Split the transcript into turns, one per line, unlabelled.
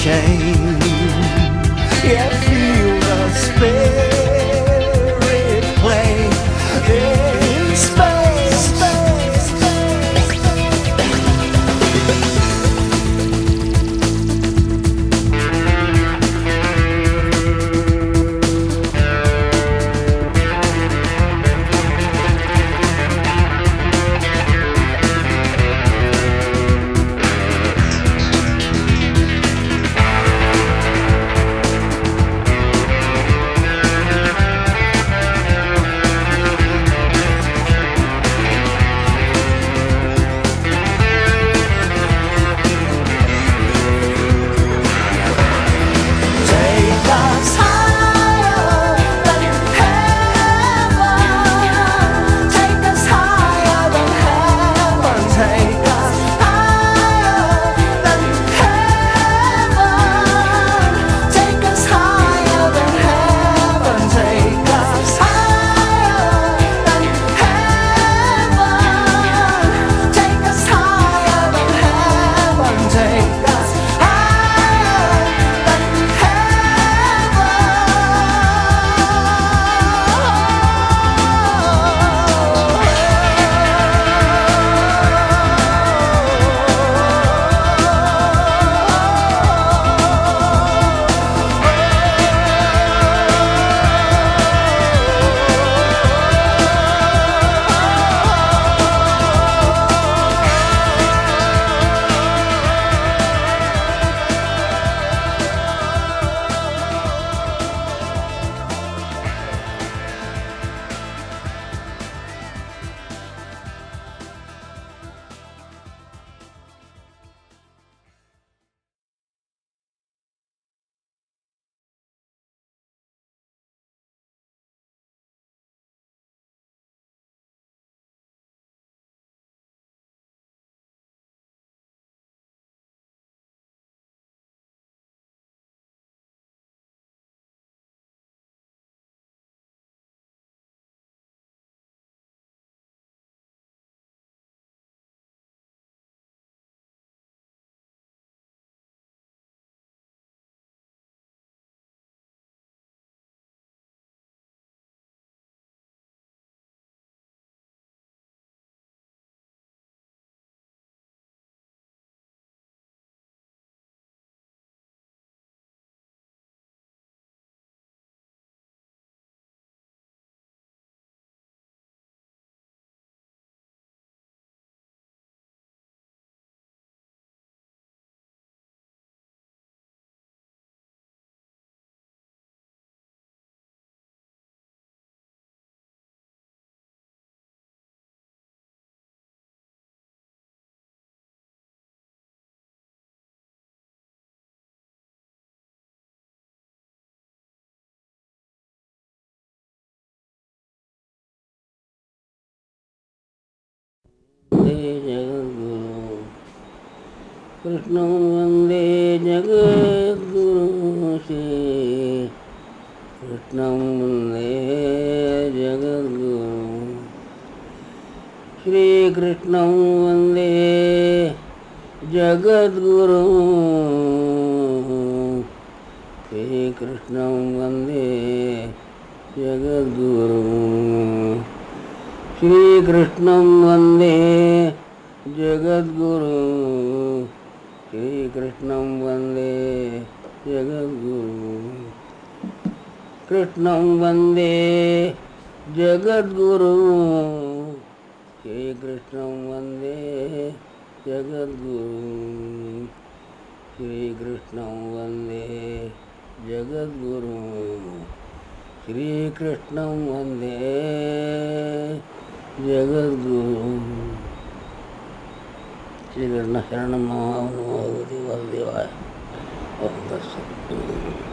change
कृष्णं वंदे जगद्गुरुं श्री कृष्णं वंदे जगद्गुरुं। श्रीकृष्णं वंदे जगद्गुरुं। श्रीकृष्णं वंदे जगद्गुरुं। श्रीकृष्णं वंदे जगद्गुरुं। श्रीकृष्णं वंदे जगद्गुरुं। कृष्णं वंदे जगद्गुरुं। श्रीकृष्णं वंदे जगद्गुरुं। श्रीकृष्णं वंदे जगद्गुरुं। श्रीकृष्णं वंदे जगद्गुरुं। श्रीकृष्ण शरण वासुदेवाय। ओम तत्सत्